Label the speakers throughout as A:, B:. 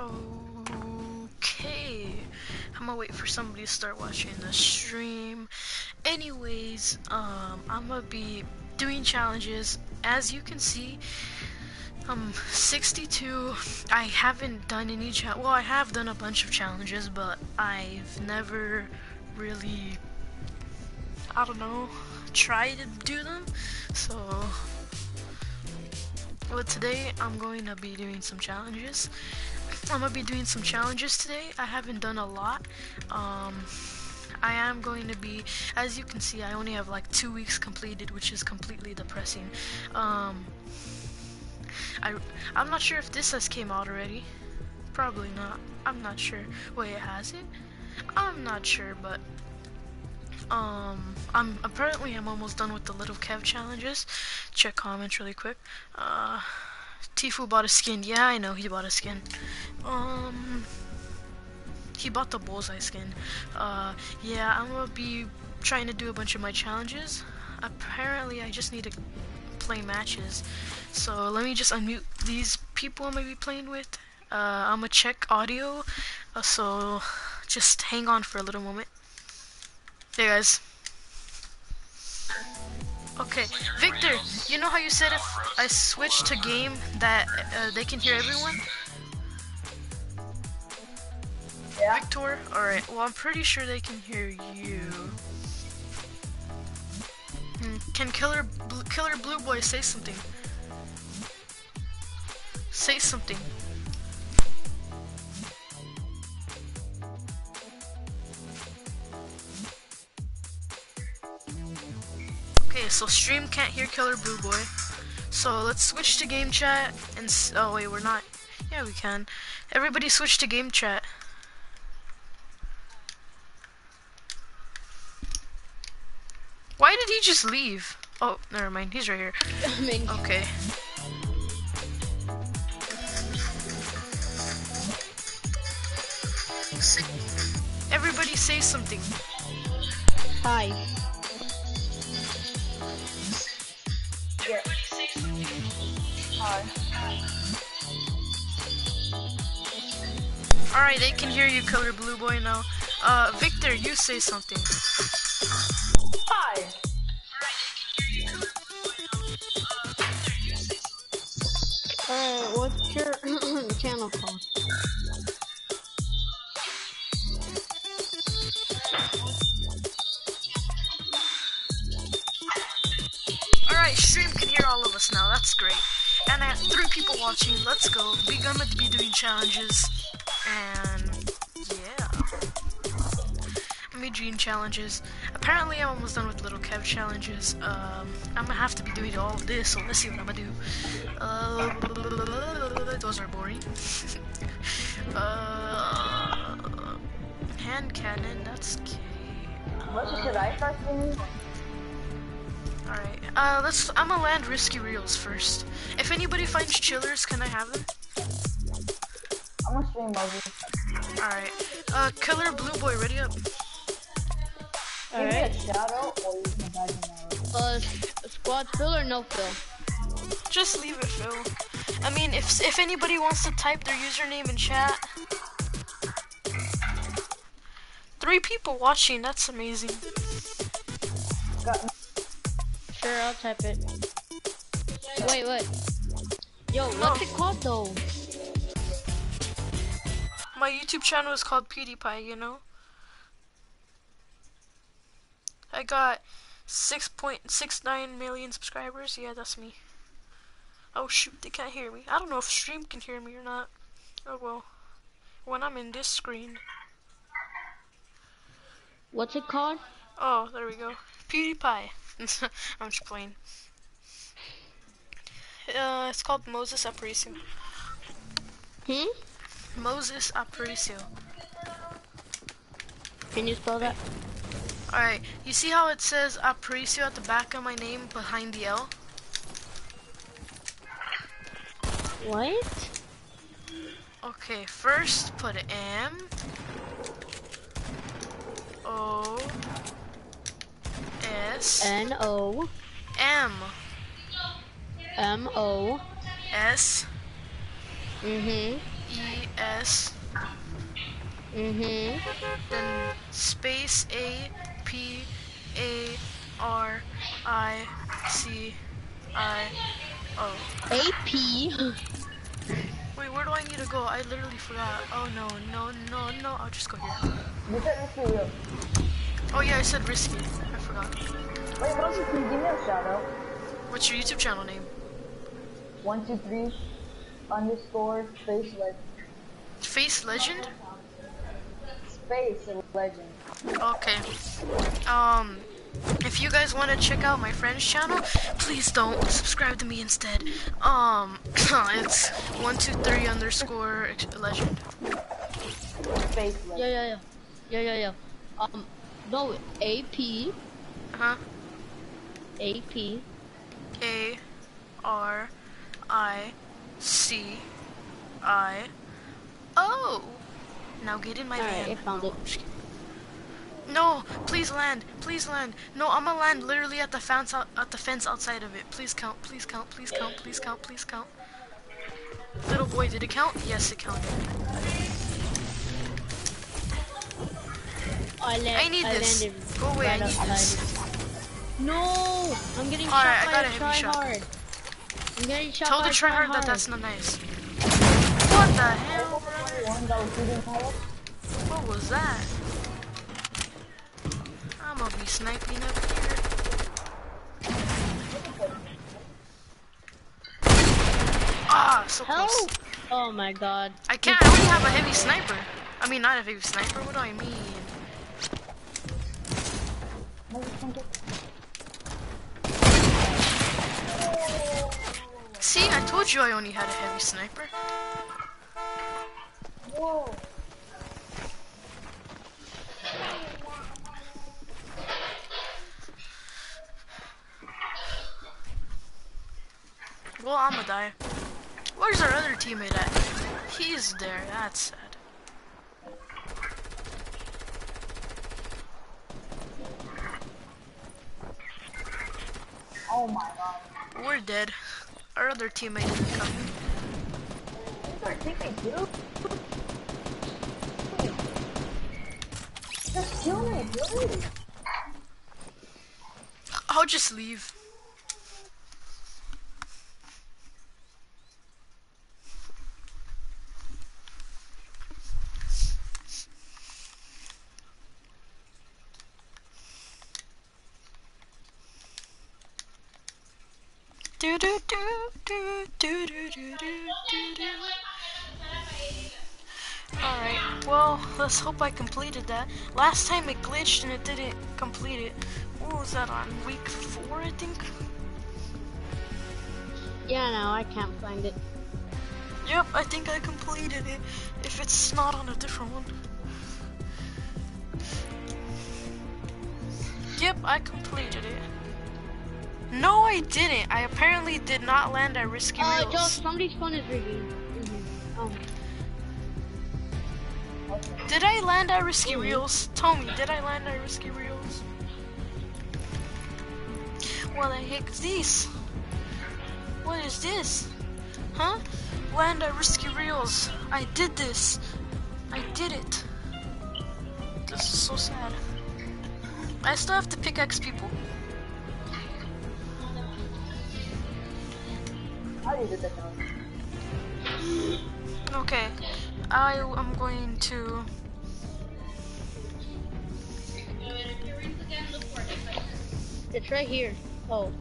A: Okay. I'm gonna wait for somebody to start watching the stream. Anyways, um, I'm gonna be doing challenges. As you can see, I'm 62. I haven't done any cha- well, I have done a bunch of challenges, but I've never really, I don't know, tried to do them. So, but today I'm going to be doing some challenges. I'm gonna be doing some challenges today. I haven't done a lot. Um, I am going to be, as you can see, I only have like two weeks completed, which is completely depressing. Um, I, I'm not sure if this has came out already. Probably not. I'm not sure. Wait, it has it? I'm not sure, but um, I'm apparently I'm almost done with the little Kev challenges. Check comments really quick. Uh, Tifu bought a skin. Yeah, I know he bought a skin. Um, he bought the bullseye skin. Uh, yeah, I'm gonna be trying to do a bunch of my challenges. Apparently, I just need to play matches. So let me just unmute these people I'm gonna be playing with. Uh, I'm gonna check audio. Uh, so just hang on for a little moment. Hey guys. Okay, Victor, you know how you said if I switch to game that uh, they can hear everyone?
B: Yeah.
A: Victor? Alright, well I'm pretty sure they can hear you. Hmm, Can Killer Bl Killer Blue Boy say something? Say something. So stream can't hear Killer Blue Boy. So let's switch to game chat and s oh wait, we're not. Yeah, we can. Everybody switch to game chat. Why did he just leave? Oh, never mind. He's right here. Okay. Everybody say something.
B: hi. Hi.
A: Alright, they can hear you, Killer Blue Boy now. Uh, Victor, you say something.
B: Hi. Uh, what's your channel called?
A: Alright, stream can hear all of us now. That's great. And I have three people watching. Let's go. We're gonna be doing challenges. Dream challenges. Apparently, I'm almost done with little Kev challenges. Um, I'm gonna have to be doing all of this, so let's see what I'm gonna do. Uh, those are boring. uh, hand cannon, that's okay.
B: What should I start doing?
A: Alright, uh, let's, I'm gonna land risky reels first. If anybody finds chillers, can I have them?
B: I'm gonna stream.
A: Alright, uh, Killer Blue Boy, ready up.
B: Give me a shout out or you can guys know.
C: Uh, squad fill or no fill?
A: Just leave it, Phil. I mean, if, if anybody wants to type their username in chat. Three people watching, that's amazing.
B: Got
C: Sure, I'll type it. Wait, wait. Yo, what's it called though?
A: My YouTube channel is called PewDiePie, you know? I got 6.69 million subscribers. Yeah, that's me. Oh shoot, they can't hear me. I don't know if stream can hear me or not. Oh well. When I'm in this screen.
C: What's it called?
A: Oh, there we go. PewDiePie. I'm just playing. Uh, it's called Moses Aparicio.
C: Hmm?
A: Moses Aparicio.
C: Can you spell that?
A: Alright, you see how it says Aparicio at the back of my name behind the L?
C: What?
A: Okay, first put M O S
C: N O
A: M
C: M O.
A: S
C: Mhm.
A: E S
C: Mm-hmm.
A: then space A P A R I C I O.
C: AP.
A: Wait, where do I need to go? I literally forgot. Oh no, no, no, no. I'll just go here.
B: You said.
A: Oh yeah, I said risky. I forgot.
B: Wait, Moses, can you give me a shout out?
A: What's your YouTube channel name?
B: One, two, three, underscore, face legend.
A: Face Legend?
B: Space, legend.
A: Okay. Um, if you guys want to check out my friend's channel, please don't subscribe to me instead. Um, it's one two three underscore legend.
B: Space,
C: Yeah,
B: legend.
C: yeah, yeah. Yeah, yeah, yeah. Um, no, AP.
A: Huh?
C: AP.
A: A R I C I O. Now get in my
C: Alright, I found it.
A: No, please land. Please land. No, I'm gonna land literally at the fence out, at the fence outside of it. Please count. Please count. Please count. Please count. Please count. Little boy, did it count? Yes, it counted.
C: I, la-
A: I need this. Go away, I
C: right
A: need this.
C: outside. No, I'm getting
A: Alright, I
C: shot
A: got
C: by
A: a
C: a
A: heavy shot.
C: tryhard. I'm getting shot
A: Tell
C: by
A: the
C: a
A: tryhard that that's not nice. What the hell?
B: One that was shooting at us.
A: What was that? I'm gonna be sniping up here. Ah, so close.
C: Help! Oh my god.
A: I can't. I only have a heavy sniper. I mean, not a heavy sniper. What do I mean?
B: Moses, can you-
A: See, I told you I only had a heavy sniper.
B: Whoa.
A: Well, I'ma die. Where's our other teammate at? He's there. That's sad.
B: Oh my god.
A: We're dead. Our other teammate is coming.
B: Teammates, dude. Just kill me, dude.
A: I'll just leave. Let's hope I completed that. Last time it glitched and it didn't complete it. What was that on? Week four, I think?
C: Yeah, no, I can't find it.
A: Yep, I think I completed it. If it's not on a different one. Yep, I completed it. No, I didn't. I apparently did not land at Risky
C: Uh,
A: Reels.
C: Josh, somebody's phone is ringing.
A: Did I land at Risky Reels? Tell me, did I land at Risky Reels? What the heck is this? What is this? Huh? Land at Risky Reels. I did this. I did it. This is so sad. I still have to pickaxe people.
B: How do you do that now?
A: Okay. I am going to.
C: It's right here. Oh,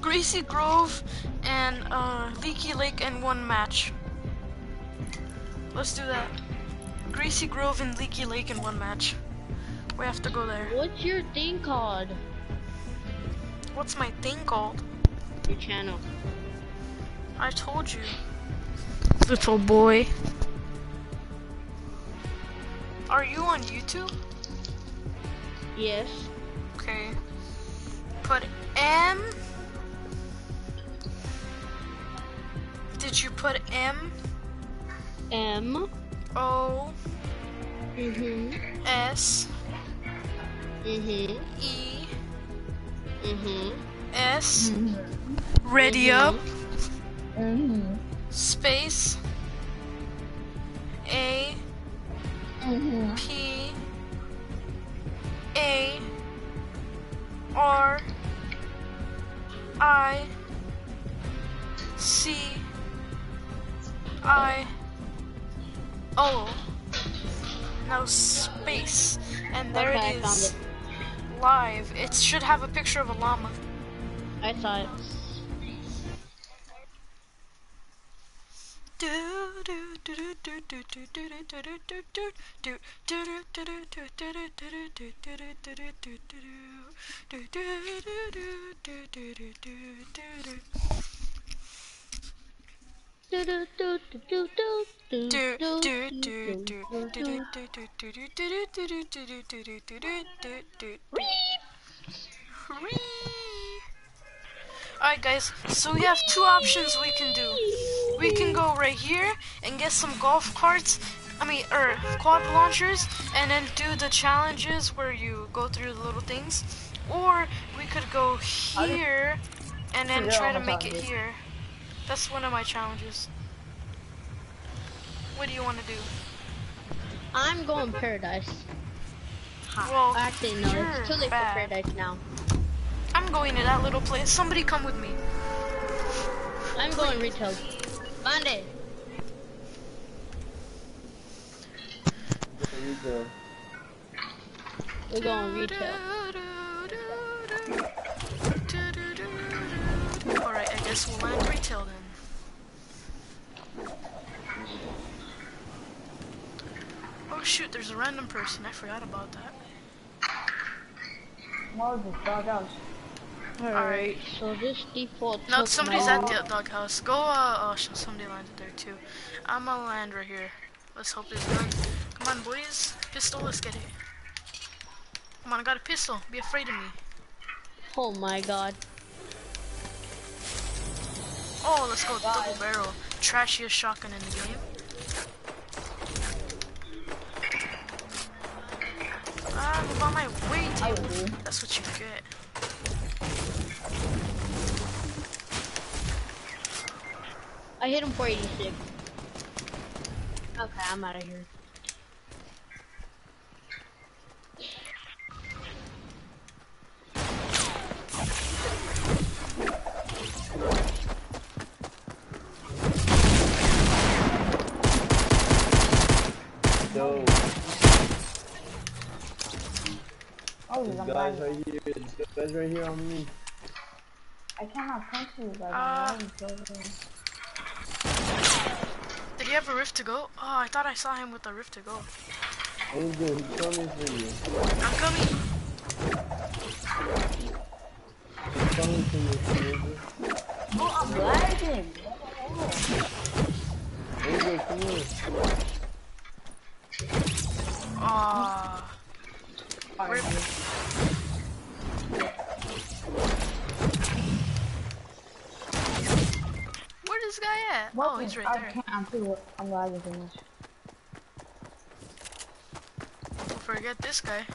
A: Greasy Grove and uh, Leaky Lake in one match. Let's do that. Greasy Grove and Leaky Lake in one match. We have to go there.
C: what's your thing called?
A: What's my thing called?
C: Your channel.
A: I told you. Little boy. Are you on YouTube?
C: Yes.
A: Okay. Put M. Did you put M
C: M.
A: O
C: Mhm.
A: S
C: Mhm.
A: E
C: Mhm.
A: S Ready up
B: Mm-hmm.
A: space
B: Mhm.
A: P A R I C I O. No space. And there
C: Okay, I found it.
A: Live. It should have a picture of a llama.
C: I saw it.
A: Alright guys, so we have two options we can do. We can go right here and get some golf carts, I mean, or quad launchers, and then do the challenges where you go through the little things. Or we could go here and then try to make it here. That's one of my challenges. What do you want to do?
C: I'm going paradise.
A: Well,
C: Actually, no, it's too late
A: bad.
C: for paradise now.
A: I'm going to that little place. Somebody come with me.
C: I'm going retail. Bande. We're going retail.
A: Alright, I guess we'll land retail then. Oh shoot, there's a random person. I forgot about that.
B: No, just doghouse.
C: Alright, so this default
A: No, somebody's at the doghouse. Go, uh, oh, somebody landed there too. I'm gonna land right here. Let's hope it's good. Come on, boys. Pistol, let's get it. Come on, I got a pistol. Be afraid of me.
C: Oh my god.
A: Oh, let's go double barrel. Trashiest shotgun in the game. Ah, move on my way, table. That's what you get.
C: I hit him for 86. Okay, I'm out of here.
D: Yo,
B: Oh,
D: this
B: I'm
D: guy's
B: lying.
D: right here. This guy's right here on me.
B: I cannot punch you, guys.
A: Ah.
B: I'm lying, so-
A: Did he have a rift to go? Oh, I thought I saw him with a rift to go.
D: He's good. He's coming for you.
A: I'm coming.
D: He's coming for you,
B: Oh, I'm lagging.
D: Angel, come here.
A: Oh, right
B: I
A: there.
B: can't. I'm too. I'm lagging too much.
A: Forget this guy.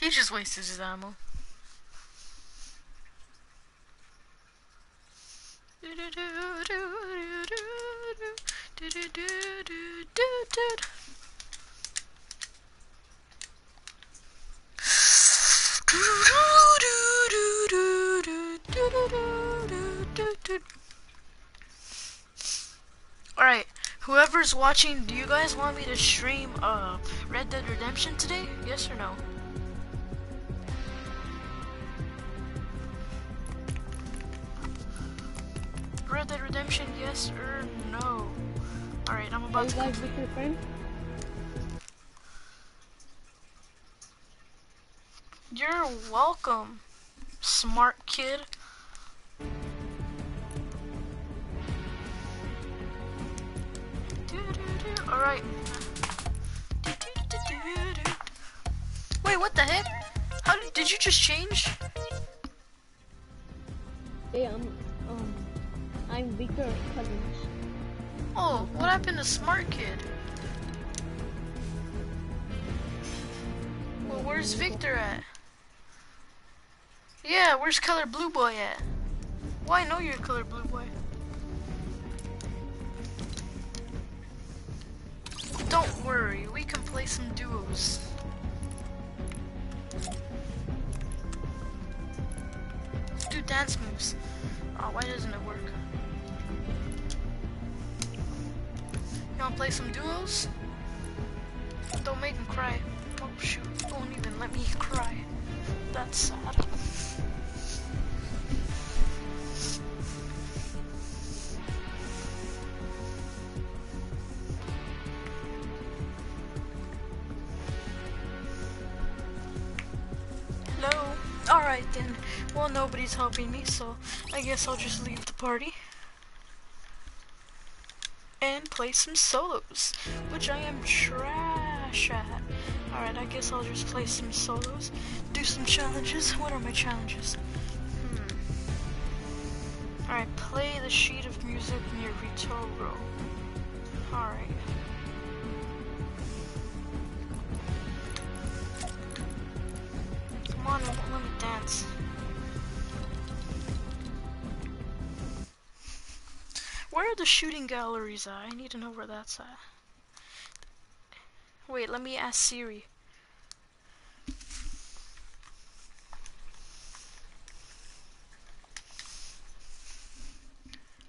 A: He just wasted his ammo. Whoever's watching, do you guys want me to stream uh Red Dead Redemption today? Yes or no? Red Dead Redemption, yes or no? Alright, I'm
C: Are
A: about
C: you
A: to
C: guys with your friend?
A: You're welcome, smart kid. Alright. Wait, what the heck? How did, did you just change?
C: Yeah, I'm, um, I'm Victor Cousins.
A: Oh, what happened to smart kid? Well, where's Victor at? Yeah, where's color blue boy at? Well, I know you're color blue dance moves. Oh, why doesn't it work? You wanna play some duos? Don't make him cry. Oh shoot, don't even let me cry. That's sad. Nobody's helping me, so I guess I'll just leave the party. And play some solos, which I am trash at. Alright, I guess I'll just play some solos, do some challenges. What are my challenges? Hmm. Alright, play the sheet of music near Vitoro. Alright. Come on, Where are the shooting galleries at? I need to know where that's at. Wait, let me ask Siri.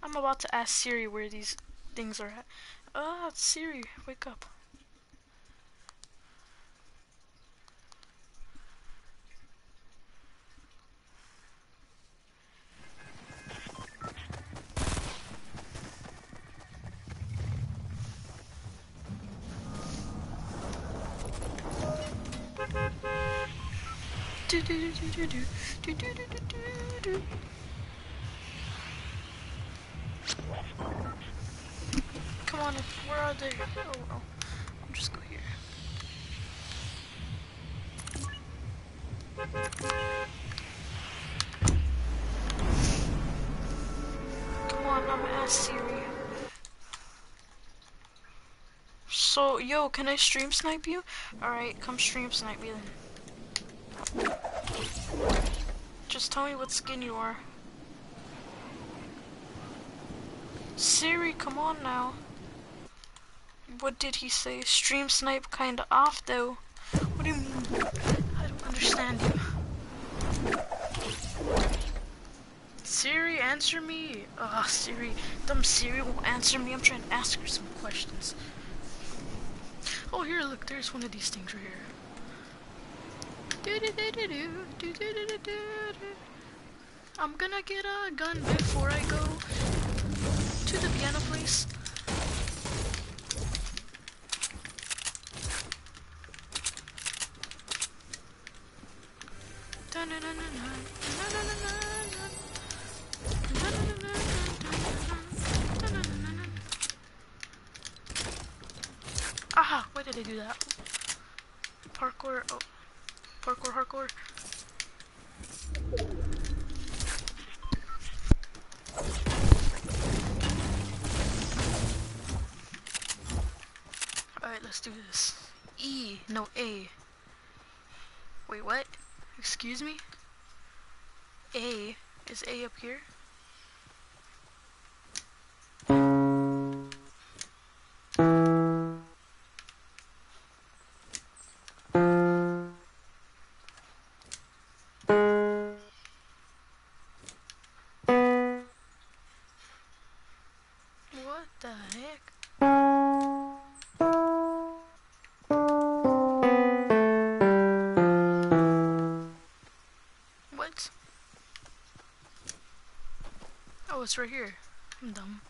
A: I'm about to ask Siri where these things are at. Ah, Siri, wake up. Come on, where are they? Oh well, I'll just go here. Come on, I'm gonna Siri. So, yo, can I stream snipe you? Alright, come stream snipe me then. Just tell me what skin you are. Siri, come on now. What did he say? Stream snipe kinda off though. What do you mean? I don't understand you. Siri, answer me. Ugh, Siri. Dumb Siri won't answer me. I'm trying to ask her some questions. Oh, here, look, there's one of these things right here. Do-do-do-do-do, do-do-do-do-do-do. I'm gonna get a gun before I go to the piano place. Aha! Why did I do that? Parkour. Oh. Parkour, hardcore. Let's do this. E, no A. Wait, what? Excuse me? A. Is A up here? It's right here. I'm dumb.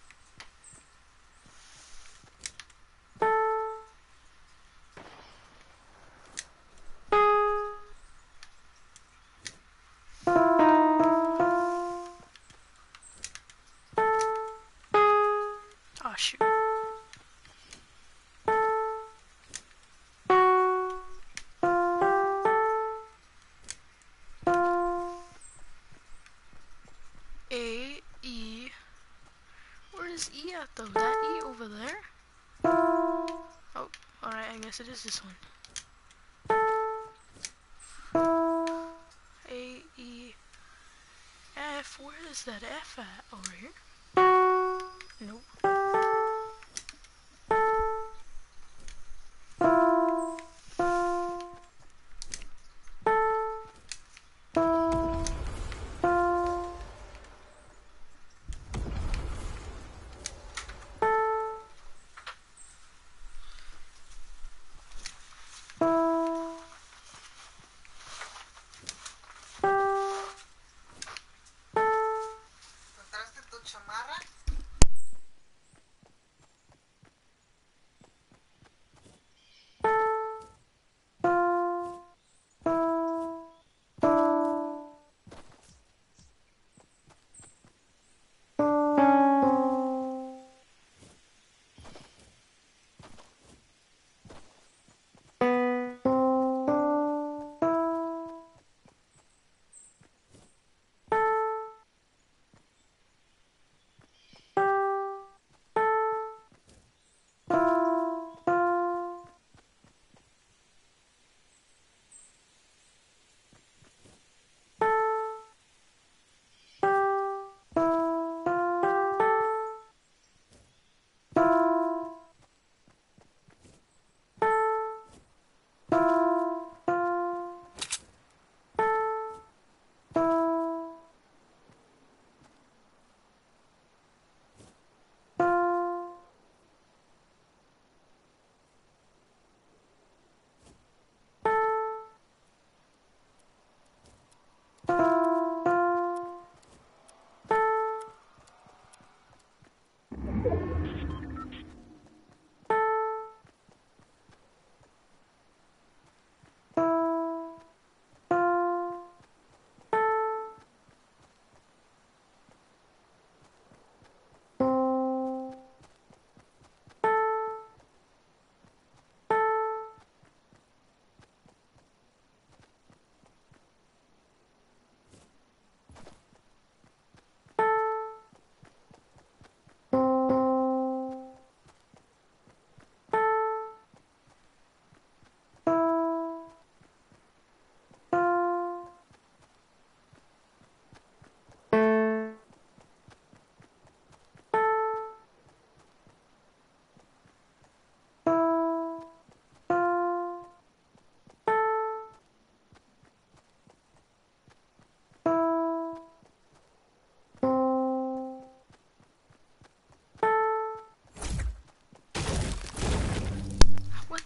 A: E at though? That E over there? Oh, alright, I guess it is this one. A E F. Where is that F at? Over here? Nope.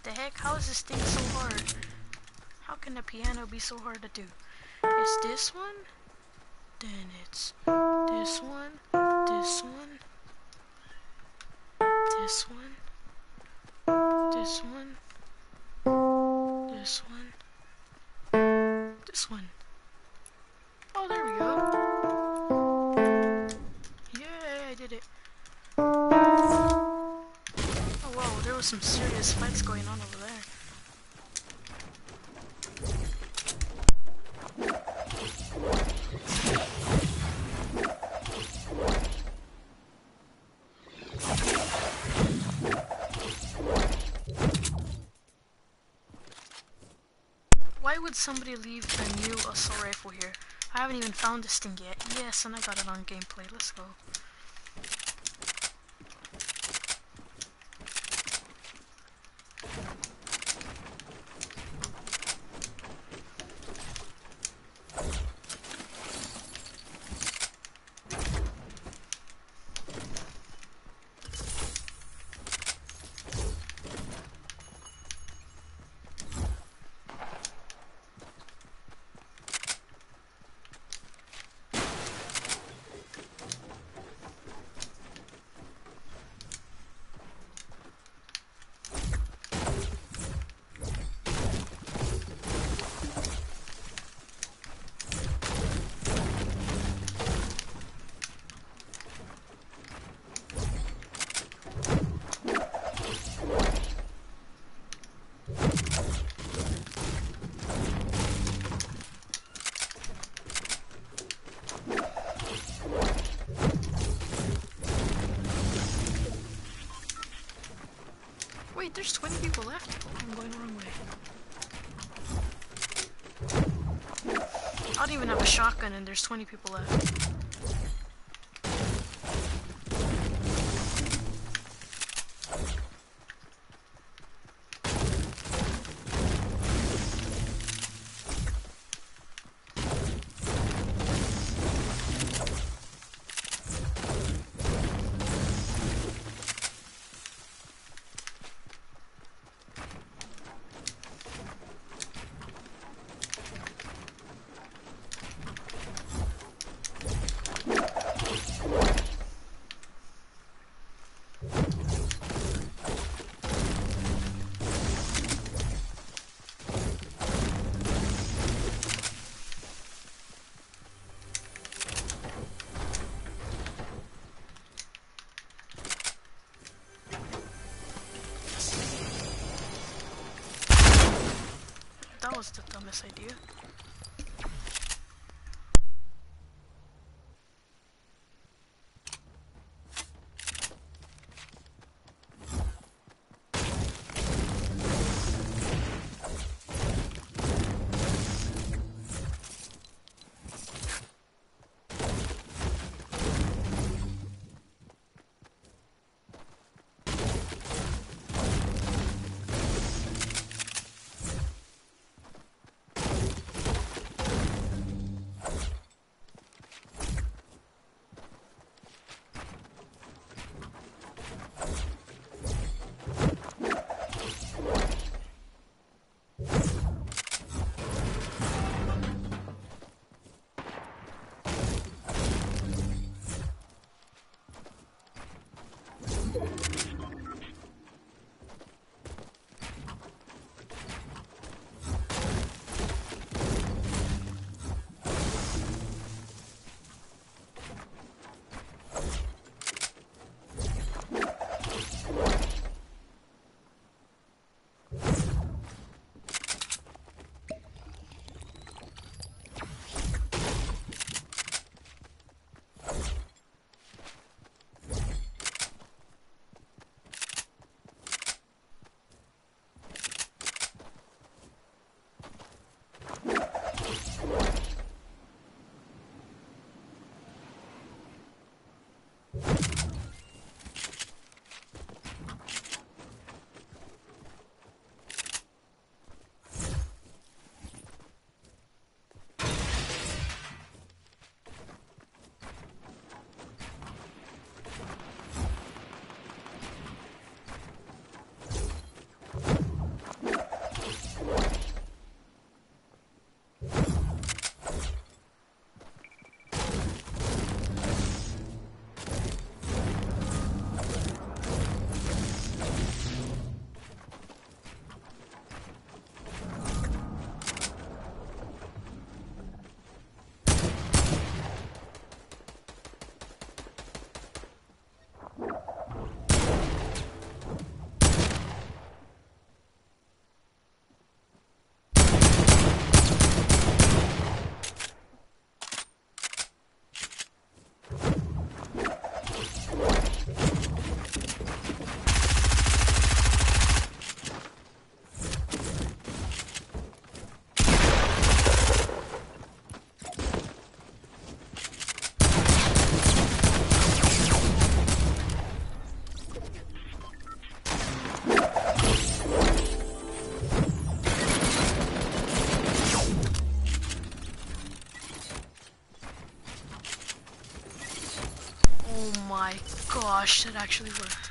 A: The heck? How is this thing so hard? How can a piano be so hard to do? It's this one, then it's this one, this one, this one, this one, this one, this one. Oh, there we go. Yeah, I did it. There was some serious fights going on over there. Why would somebody leave a new assault rifle here? I haven't even found this thing yet. Yes, and I got it on gameplay. Let's go. There's 20 people left? I'm going the wrong way. I don't even have a shotgun and there's 20 people left. Was the dumbest idea. my gosh, that actually worked.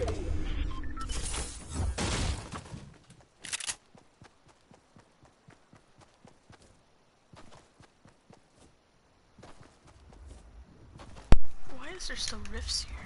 A: Why is there still rifts here?